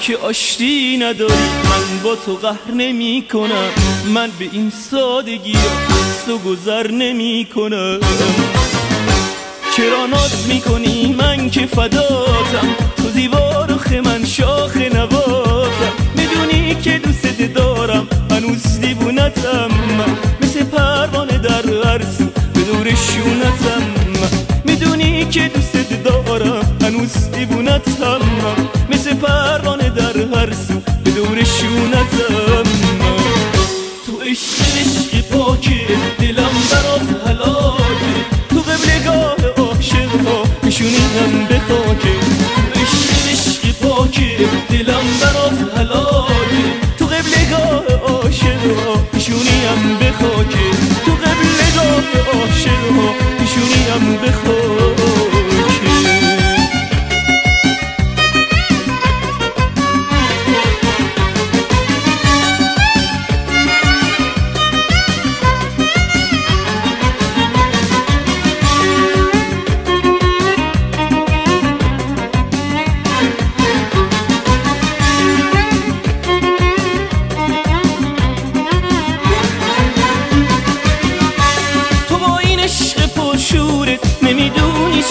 که آشتی نداری من با تو قهر نمی کنم من به این سادگی تو گذر نمی کنم چرا ناز می‌کنی من که فداتم؟ تو دیوار من شاخ نواتم. می‌دونی که دوست دارم هنوز دیوونتم. مثل پروانه در هر به دور شونتم. می‌دونی که دوست دارم هنوز دیوونتم. به دور شونتم تو عشق عشق پاکه دلم برات حلاکه تو قبلگاه عاشق ها هم به خاکه تو عشق عشق پاکه دلم برات حلاکه تو قبلگاه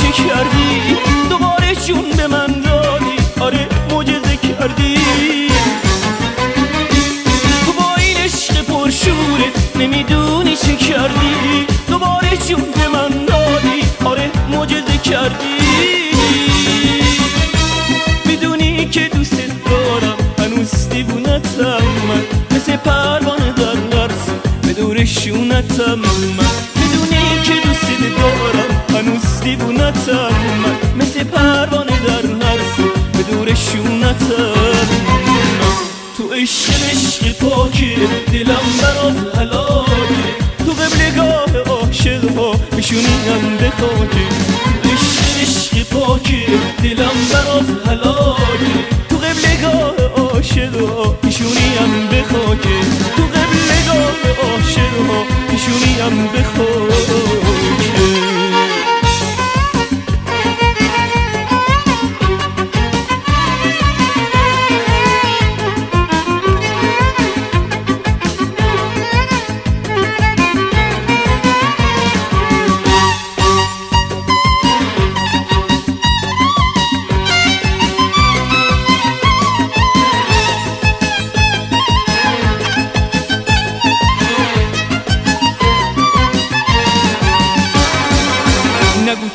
چه کردی؟ دوباره جون به من دادی آره معجزه کردی. تو با این عشق پرشورت نمی‌دونی چه کردی؟ دوباره جون به من دادی آره معجزه کردی. می‌دونی که دوست دارم هنوز دیوونتم من. مثل پروانه در نرسم به دور شونتم دیوونتم من مثل پروانه در هر به دور شونتم تو عشق عشق پاکه دلم برات حلاکه تو قبلگاه عاشق ها میشونیم به خاکه عشق عشق پاکه دلم برات حلاکه تو قبلگاه عاشق ها میشونیم به خاکه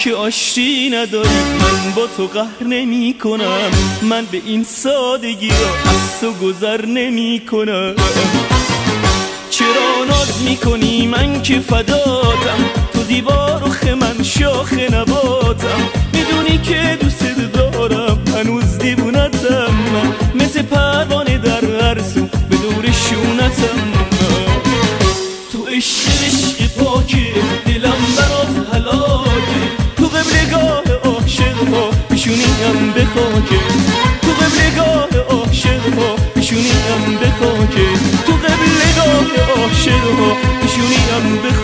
که آشتی نداری من با تو قهر نمی کنم من به این سادگی را از تو گذر نمی کنم چرا ناز می‌کنی من که فداتم؟ تو دیوار و من شاخ نباتم. می‌دونی که خاکه. تو قبل نگاه عاشقا پیشونیم بخواه